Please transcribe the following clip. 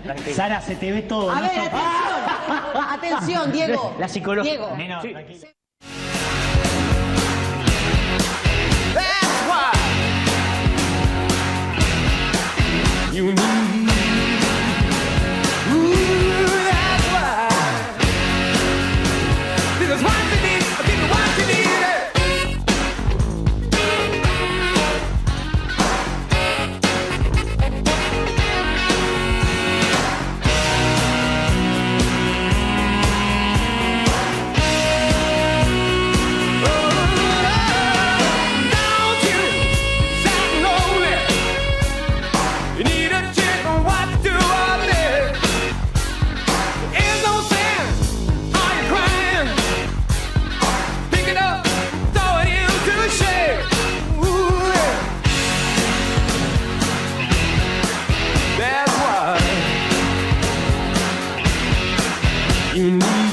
tranquila, tranquila. Sara, se te ve todo. A ¿no? ver, atención. Atención, Diego. La psicología. Diego. Neno, Sí. tranquilo. You need you need.